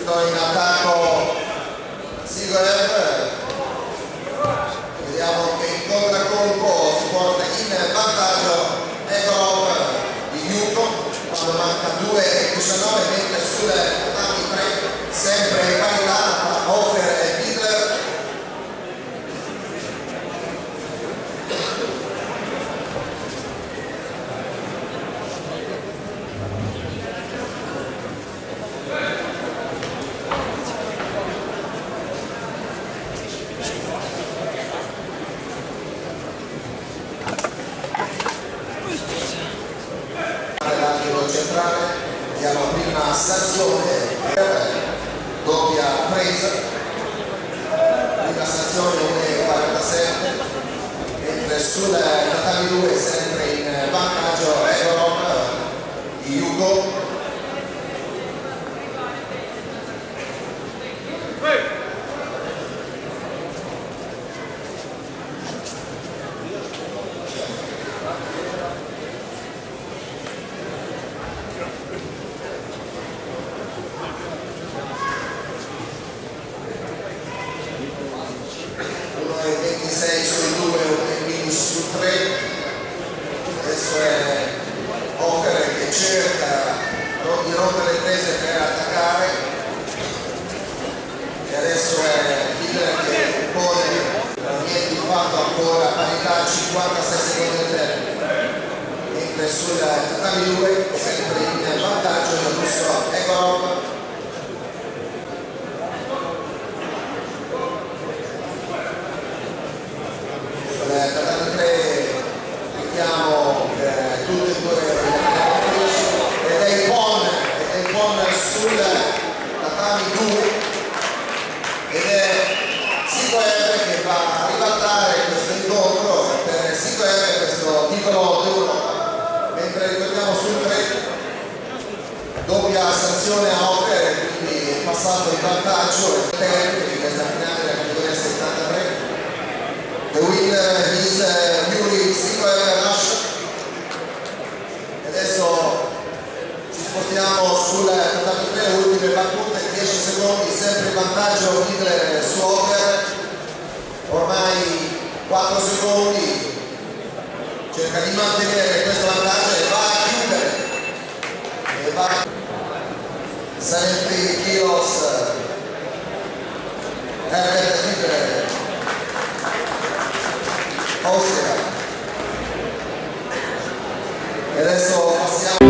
Sto in attacco Sigorev nell'angolo centrale diamo la prima sanzione per doppia presa. Prima sanzione 1,47 mentre sul tatami 2 sempre in vantaggio Egorov di Hugo uno è 26 sul 2, uno è 15 sul 3 adesso è Ocker che cerca di rompere le prese per attaccare e adesso è Hitler che pone niente di fatto ancora parità 56 secondi del termine mentre sul tatami 2 sempre in vantaggio il russo Egorov sul tatami 3 doppia sanzione a Ocker quindi è passato in vantaggio il termine di questa finale della categoria 73 The winner is uh, Yuri Rush. Adesso ci spostiamo sul tatami 3, ultime battute, 10 secondi, sempre in vantaggio Hitler su Over. Ormai 4 secondi, cerca di mantenere questo vantaggio Sanetti Kios, Herbert Hitler, Austria. E adesso passiamo.